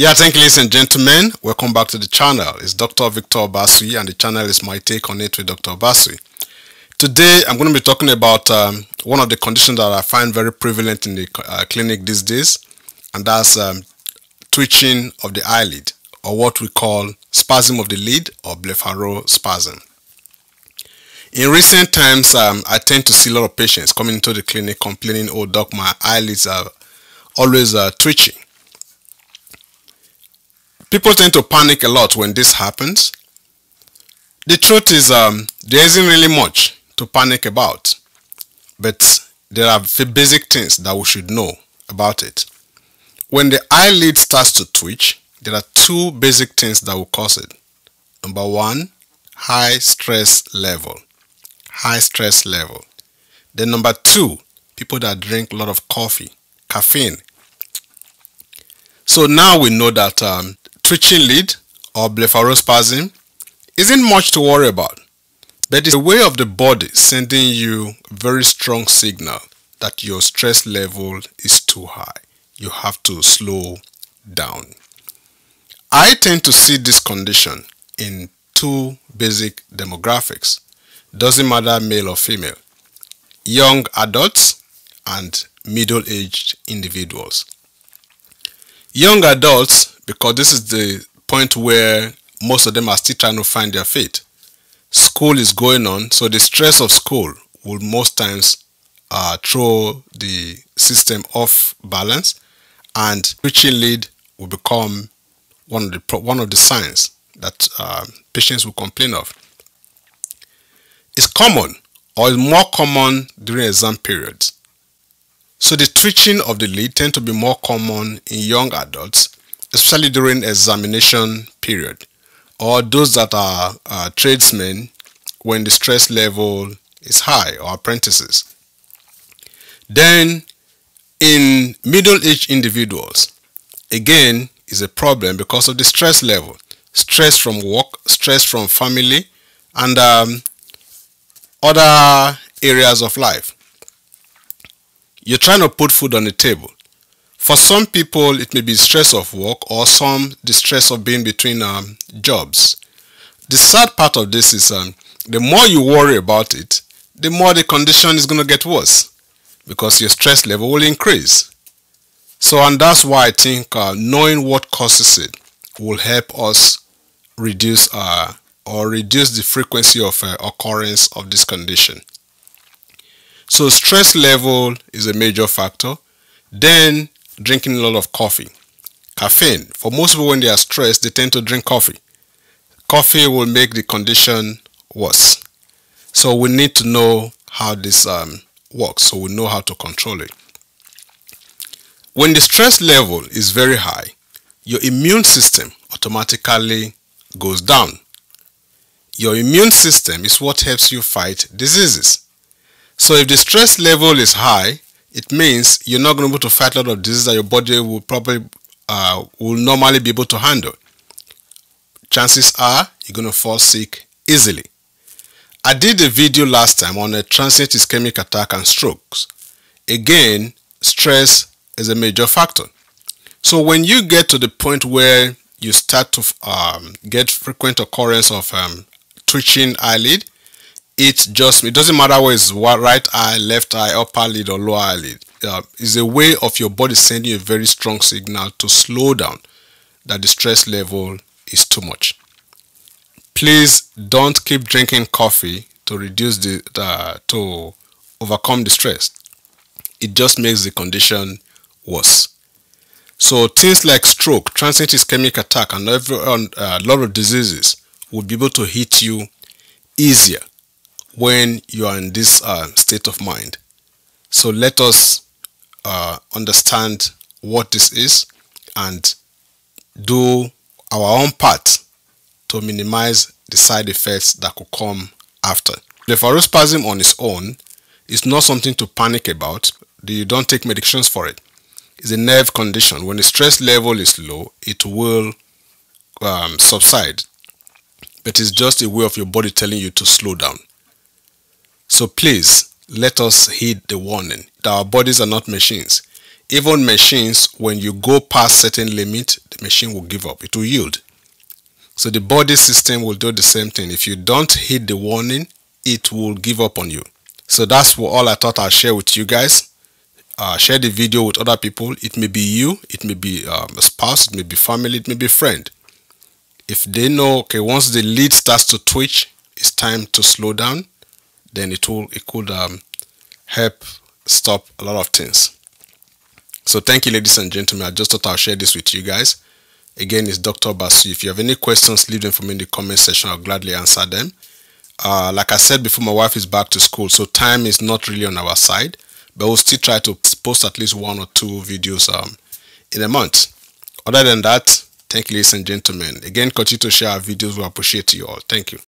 Yeah, thank you, ladies and gentlemen. Welcome back to the channel. It's Dr. Victor Obasuyi, and the channel is My Take on It with Dr. Obasuyi. Today, I'm going to be talking about um, one of the conditions that I find very prevalent in the uh, clinic these days, and that's um, twitching of the eyelid, or what we call spasm of the lid or blepharospasm. In recent times, um, I tend to see a lot of patients coming into the clinic complaining, oh doc, my eyelids are always uh, twitching. People tend to panic a lot when this happens. The truth is um, there isn't really much to panic about, but there are basic things that we should know about it. When the eyelid starts to twitch, there are two basic things that will cause it. Number one, high stress level. High stress level. Then number two, people that drink a lot of coffee, caffeine. So now we know that um, twitching lid or blepharospasm isn't much to worry about, but it's a way of the body sending you a very strong signal that your stress level is too high. You have to slow down. I tend to see this condition in two basic demographics. Doesn't matter male or female. Young adults and middle-aged individuals. Young adults because this is the point where most of them are still trying to find their feet. School is going on, so the stress of school will most times uh, throw the system off balance and twitching lead will become one of the one of the signs that uh, patients will complain of. It's common or is more common during exam periods. So the twitching of the lid tend to be more common in young adults especially during examination period or those that are uh, tradesmen when the stress level is high or apprentices. Then in middle-aged individuals, again is a problem because of the stress level. Stress from work, stress from family, and um, other areas of life. You're trying to put food on the table. For some people, it may be stress of work or some the stress of being between um, jobs. The sad part of this is um, the more you worry about it, the more the condition is going to get worse because your stress level will increase. So, and that's why I think uh, knowing what causes it will help us reduce uh, or reduce the frequency of uh, occurrence of this condition. So, stress level is a major factor. Then drinking a lot of coffee. Caffeine. For most people when they are stressed, they tend to drink coffee. Coffee will make the condition worse. So we need to know how this um, works so we know how to control it. When the stress level is very high, your immune system automatically goes down. Your immune system is what helps you fight diseases. So if the stress level is high, it means you're not going to be able to fight a lot of diseases that your body will probably uh, will normally be able to handle. Chances are you're going to fall sick easily. I did a video last time on a transient ischemic attack and strokes. Again, stress is a major factor. So when you get to the point where you start to um, get frequent occurrence of um, twitching eyelid, it just it doesn't matter whether it's right eye left eye upper lid or lower eyelid uh, it's a way of your body sending a very strong signal to slow down that the stress level is too much. Please don't keep drinking coffee to reduce the uh, to overcome the stress. It just makes the condition worse. So things like stroke transient ischemic attack and every, uh, a lot of diseases will be able to hit you easier when you are in this uh, state of mind. So let us uh, understand what this is and do our own part to minimize the side effects that could come after. Blepharospasm on its own is not something to panic about. You don't take medications for it. It's a nerve condition. When the stress level is low, it will um, subside. But it's just a way of your body telling you to slow down. So please, let us heed the warning that our bodies are not machines. even machines when you go past certain limit the machine will give up. It will yield. So the body system will do the same thing. If you don't heed the warning it will give up on you. So that's what all i thought i'll share with you guys. Uh, share the video with other people. It may be you it may be um, a spouse it may be family it may be friend. If they know okay once the lead starts to twitch it's time to slow down then it will it could um, help stop a lot of things so thank you, ladies and gentlemen. I just thought I'll share this with you guys. Again, it's Dr. Obasuyi. If you have any questions, leave them for me in the comment section. I'll gladly answer them. Uh, like I said before, my wife is back to school, so time is not really on our side. But we'll still try to post at least one or two videos um, in a month. Other than that, thank you, ladies and gentlemen. Again, continue to share our videos. We appreciate you all. Thank you.